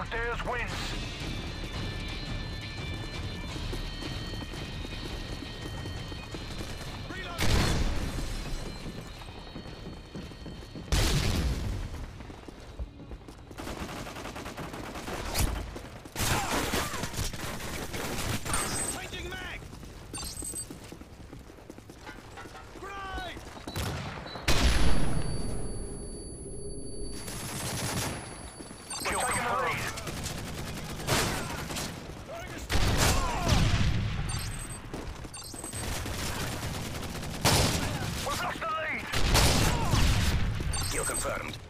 Cortez wins. Kill confirmed.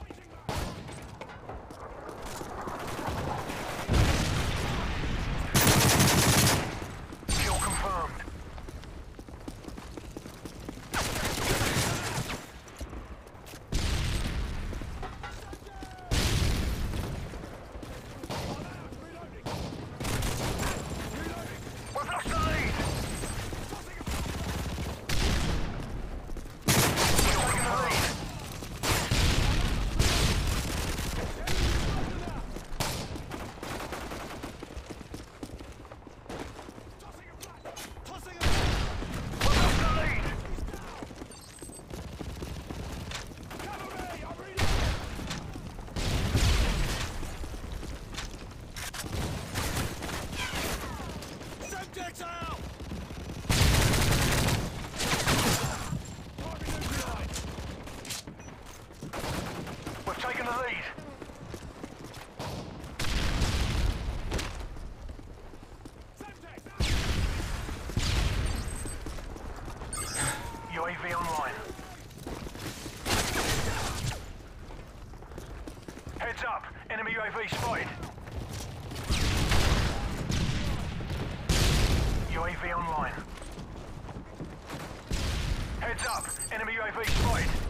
Enemy UAV spotted.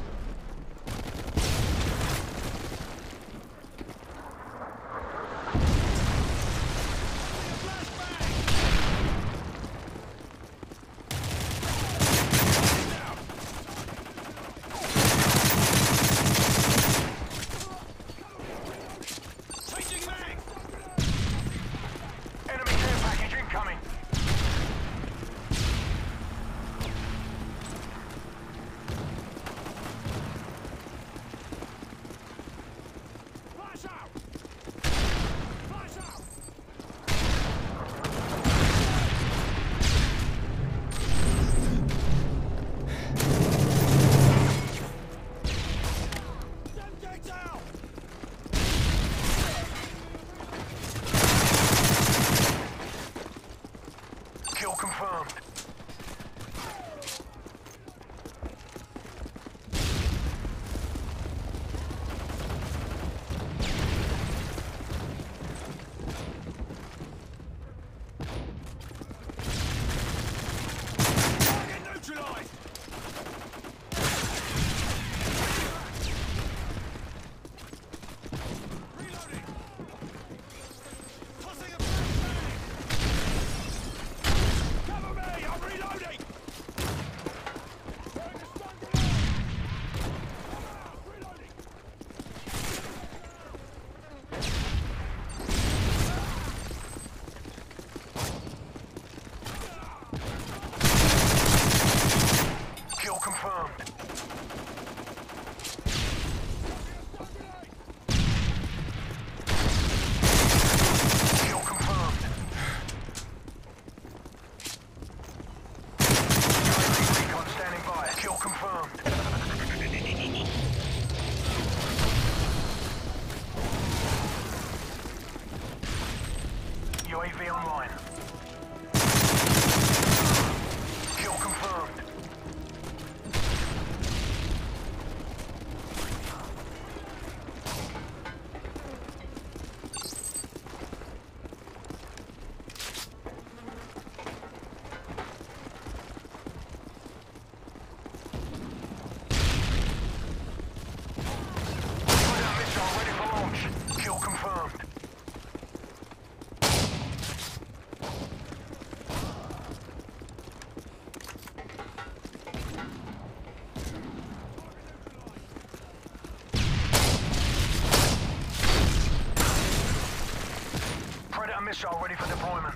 Missile ready for deployment.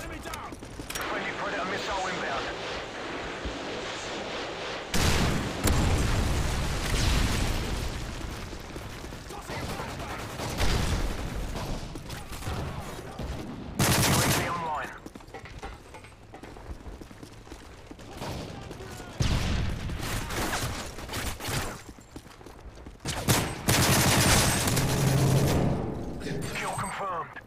Enemy down! Friendly Predator missile inbound. Tossing a flashbang! UAV online. Kill confirmed.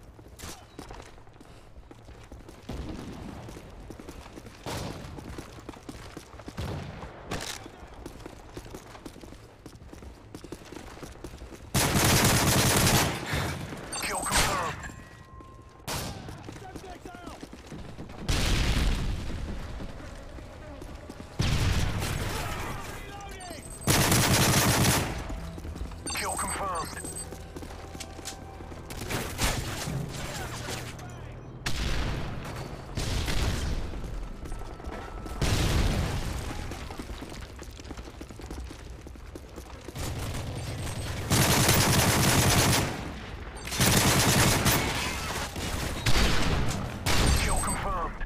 Kill confirmed. Semtex out! Reloading! Kill confirmed. Kill confirmed.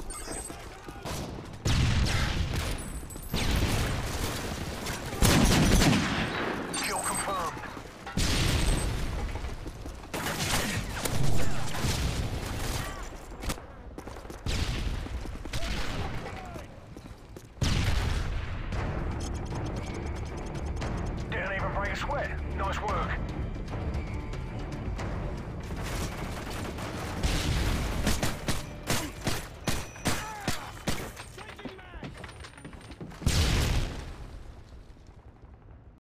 Kill confirmed. Nice work.